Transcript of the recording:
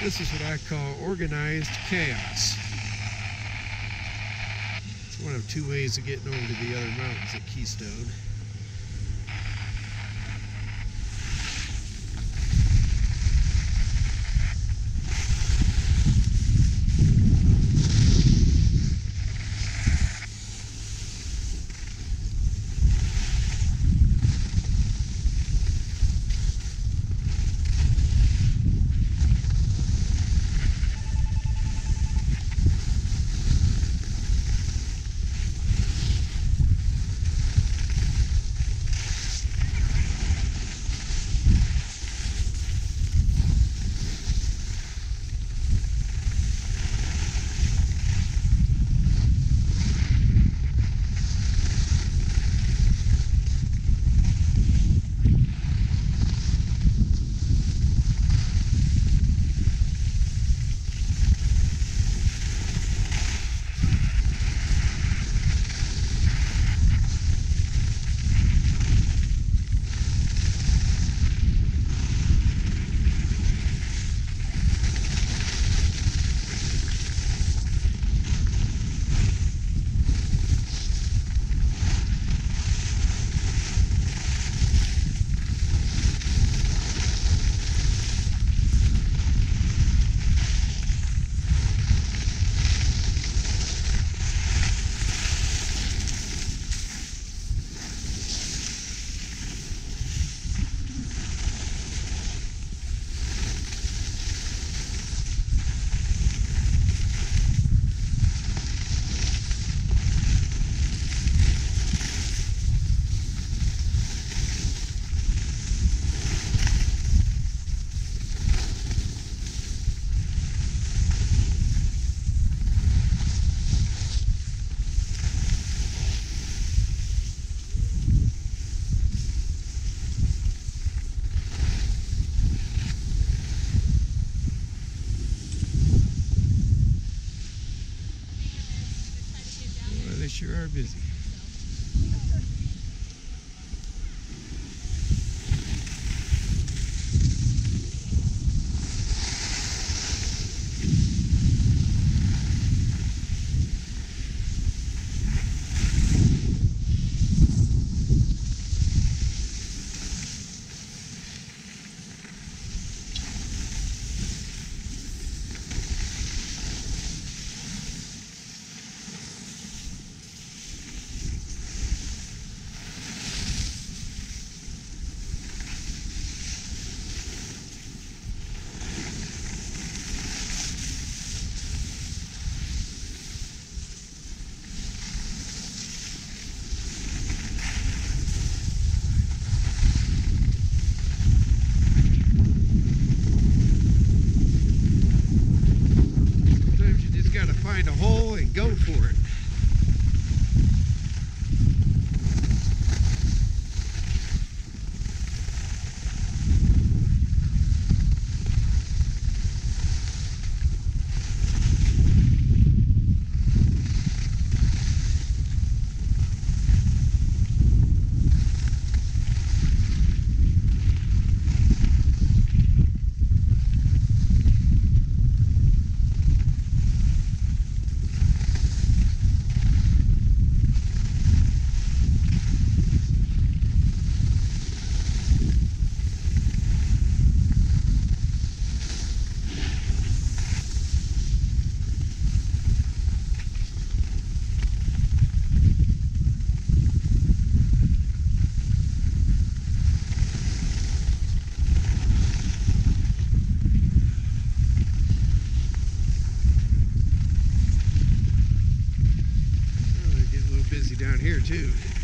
This is what I call organized chaos. It's one of two ways of getting over to the other mountains at Keystone. Are busy. down here too.